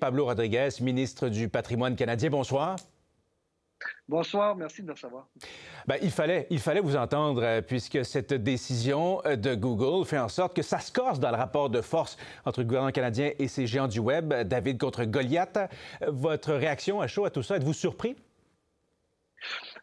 Pablo Rodriguez, ministre du Patrimoine canadien, bonsoir. Bonsoir, merci de me recevoir. Ben, il, fallait, il fallait vous entendre, euh, puisque cette décision euh, de Google fait en sorte que ça se corse dans le rapport de force entre le gouvernement canadien et ses géants du Web, David contre Goliath. Votre réaction à chaud à tout ça, êtes-vous surpris?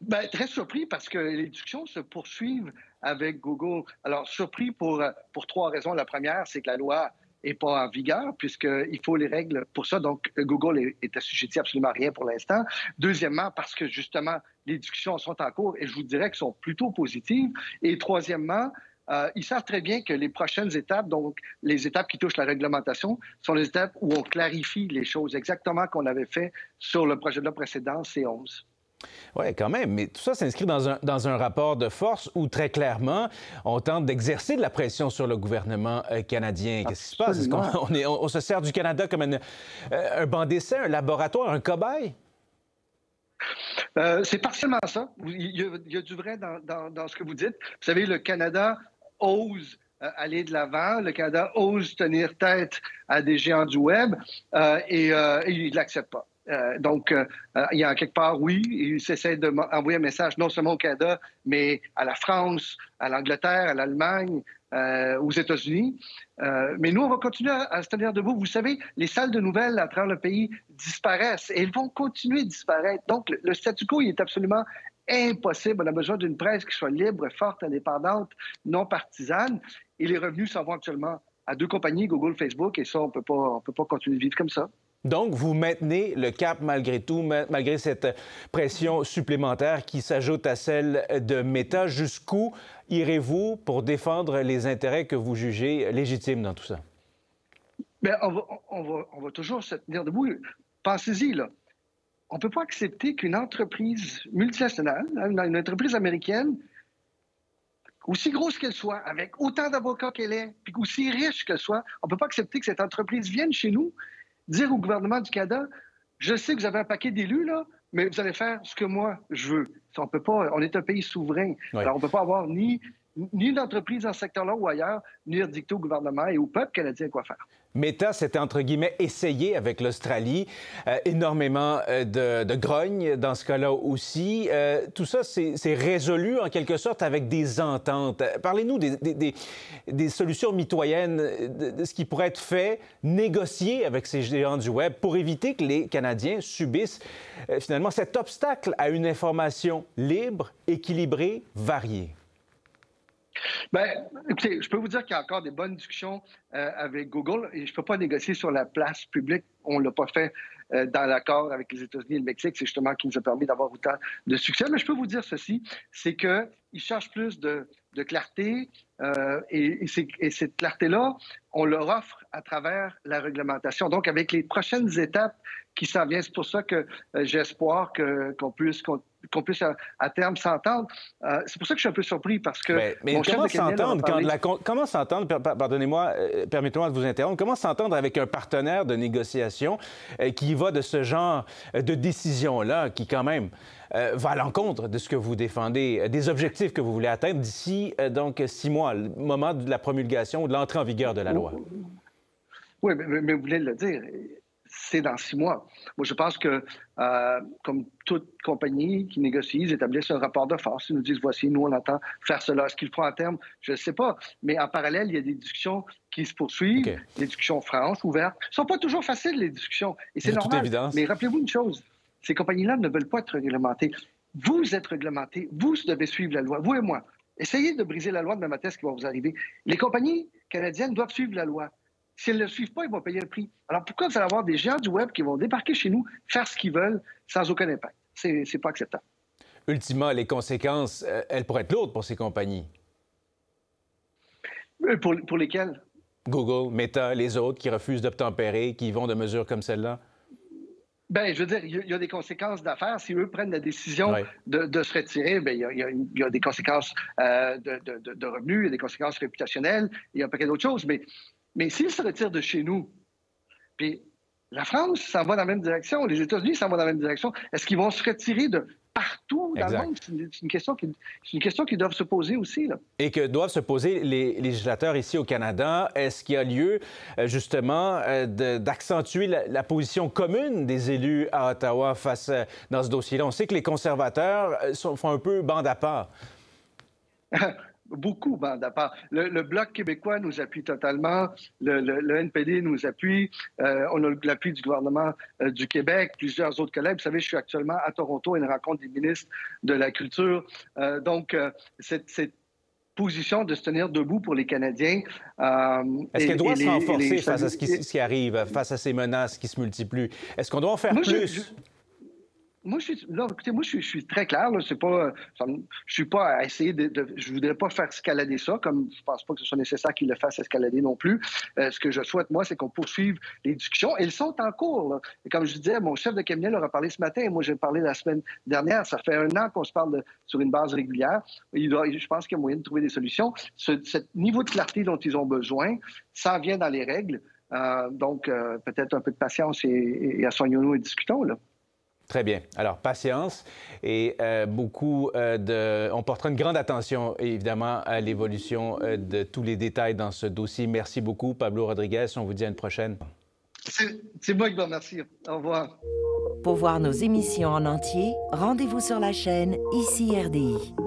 Ben, très surpris parce que les discussions se poursuivent avec Google. Alors, surpris pour, euh, pour trois raisons. La première, c'est que la loi n'est pas en vigueur, puisqu'il faut les règles pour ça. Donc, Google est, est assujetti absolument rien pour l'instant. Deuxièmement, parce que justement, les discussions sont en cours et je vous dirais qu'elles sont plutôt positives. Et troisièmement, euh, ils savent très bien que les prochaines étapes, donc les étapes qui touchent la réglementation, sont les étapes où on clarifie les choses exactement qu'on avait fait sur le projet de loi précédent, C11. Oui, quand même. Mais tout ça s'inscrit dans un, dans un rapport de force où, très clairement, on tente d'exercer de la pression sur le gouvernement euh, canadien. Qu'est-ce qui se passe? Est-ce qu'on on, se sert du Canada comme un, euh, un banc d'essai, un laboratoire, un cobaye? Euh, c'est partiellement ça. Il y, a, du vrai dans, dans, dans, ce que vous dites. Vous savez, le Canada ose aller de l'avant. Le Canada ose tenir tête à des géants du Web et, et il ne l'accepte pas. Euh, donc, euh, euh, il y a quelque part, oui, il s'essaie d'envoyer un message non seulement au Canada, mais à la France, à l'Angleterre, à l'Allemagne, aux États-Unis. mais nous, on va continuer à, se tenir debout. Vous savez, les salles de nouvelles à travers le pays disparaissent et elles vont continuer de disparaître. Donc, le, statu quo, il est absolument impossible. On a besoin d'une presse qui soit libre, forte, indépendante, non partisane. Et les revenus s'en vont actuellement à deux compagnies, Google, Facebook, et ça, on ne peut pas continuer de vivre comme ça. Donc, vous maintenez le cap malgré tout, malgré cette pression supplémentaire qui s'ajoute à celle de Meta. Jusqu'où irez-vous pour défendre les intérêts que vous jugez légitimes dans tout ça? Bien, on, va, on, va, toujours se tenir debout. Pensez-y, là. On ne peut pas accepter qu'une entreprise multinationale, une entreprise américaine, aussi grosse qu'elle soit, avec autant d'avocats qu'elle est, puis aussi riche qu'elle soit, on ne peut pas accepter que cette entreprise vienne chez nous dire au gouvernement du Canada, je sais que vous avez un paquet d'élus, là, mais vous allez faire ce que moi je veux. On peut pas, on est un pays souverain. Alors, on ne peut pas avoir ni ni une entreprise dans ce secteur-là ou ailleurs, ni dicter au gouvernement et au peuple canadien quoi faire. Meta s'était, entre guillemets, essayé avec l'Australie. Euh, énormément euh, de, de, grogne dans ce cas-là aussi. Euh, tout ça, c'est résolu en quelque sorte avec des ententes. Parlez-nous des, solutions mitoyennes, de, ce qui pourrait être fait, négocier avec ces géants du Web pour éviter que les Canadiens subissent finalement cet obstacle à une information libre, équilibrée, variée. Bien, écoutez, je peux vous dire qu'il y a encore des bonnes discussions euh, avec Google et je ne peux pas négocier sur la place publique. On ne l'a pas fait euh, dans l'accord avec les États-Unis et le Mexique. C'est justement qui nous a permis d'avoir autant de succès. Mais je peux vous dire ceci, c'est qu'ils cherchent plus de, clarté euh, et, et, cette clarté-là, on leur offre à travers la réglementation. Donc, avec les prochaines étapes qui s'en viennent, c'est pour ça que j'ai espoir qu'on puisse qu'on puisse à, terme s'entendre. Euh, c'est pour ça que je suis un peu surpris parce que. Mais, comment s'entendre quand la, comment s'entendre, pardonnez-moi, euh, permettez-moi de vous interrompre, comment s'entendre avec un partenaire de négociation euh, qui va de ce genre de décision-là, qui quand même va à l'encontre de ce que vous défendez, des objectifs que vous voulez atteindre d'ici donc six mois, le moment de la promulgation ou de l'entrée en vigueur de la loi? Oui, mais, mais vous voulez le dire c'est dans six mois. Moi, je pense que, euh, comme toute compagnie qui négocie, ils établissent un rapport de force. Ils nous disent, voici, nous, on entend faire cela. Ce qu'ils font en terme, je ne sais pas. Mais en parallèle, il y a des discussions qui se poursuivent, des discussions franches, ouvertes. Ce ne sont pas toujours faciles, les discussions. Et c'est normal. Mais rappelez-vous une chose, ces compagnies-là ne veulent pas être réglementées. Vous êtes réglementés, vous devez suivre la loi, vous et moi. Essayez de briser la loi de ma ce qui va vous arriver. Les compagnies canadiennes doivent suivre la loi. S'ils ne le suivent pas, ils vont payer le prix. Alors pourquoi vous allez avoir des géants du Web qui vont débarquer chez nous, faire ce qu'ils veulent sans aucun impact? C'est, n'est pas acceptable. Ultimement, les conséquences, euh, elles pourraient être lourdes pour ces compagnies. Euh, pour, pour lesquelles? Google, Meta, les autres qui refusent d'obtempérer, qui vont de mesures comme celle-là? Bien, je veux dire, il y, a des conséquences d'affaires. Si eux prennent la décision de, se retirer, bien, il, y a, des conséquences euh, de, de, revenus, il y a des conséquences réputationnelles, il y a un paquet d'autres choses. Mais mais s'ils se retirent de chez nous, puis la France s'en va dans la même direction, les États-Unis s'en vont dans la même direction, est-ce qu'ils vont se retirer de partout dans le monde? C'est une, question qui, une question qui doivent se poser aussi. Là. Et que doivent se poser les législateurs ici au Canada? Est-ce qu'il y a lieu, euh, justement, euh, d'accentuer la, position commune des élus à Ottawa face à, dans ce dossier-là? On sait que les conservateurs sont, font un peu bande à part. beaucoup ben, Le, Bloc québécois nous appuie totalement, le, NPD nous appuie, euh, on a l'appui du gouvernement euh, du Québec, plusieurs autres collègues. Vous savez, je suis actuellement à Toronto à une rencontre des ministres de la Culture. Euh, donc, cette, position de se tenir debout pour les Canadiens. Est-ce qu'elle doit se renforcer face à ce qui, arrive, face à ces menaces qui se multiplient? Est-ce qu'on doit en faire plus? Moi, je suis, non, écoutez, moi, je suis, très clair. Là, c'est pas, je suis pas à essayer de, je voudrais pas faire escalader ça, comme je pense pas que ce soit nécessaire qu'il le fasse escalader non plus. Euh, ce que je souhaite, moi, c'est qu'on poursuive les discussions. Elles sont en cours. Là. Et comme je disais, mon chef de cabinet leur a parlé ce matin. Moi, j'ai parlé la semaine dernière. Ça fait un an qu'on se parle sur une base régulière. Il doit, je pense qu'il y a moyen de trouver des solutions. Ce, niveau de clarté dont ils ont besoin, ça vient dans les règles. Euh, donc, euh, peut-être un peu de patience et, et assoignons-nous et discutons. Là. Très bien. Alors, patience et euh, beaucoup euh, de... On portera une grande attention, évidemment, à l'évolution euh, de tous les détails dans ce dossier. Merci beaucoup, Pablo Rodriguez. On vous dit à une prochaine. C'est moi qui vous remercie. Au revoir. Pour voir nos émissions en entier, rendez-vous sur la chaîne ICI RDI.